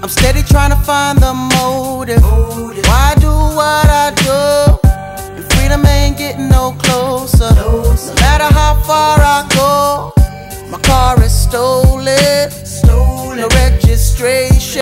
I'm steady trying to find the motive. Why do what I do? And freedom ain't getting no closer. No matter how far I go, my car is stolen. No registration.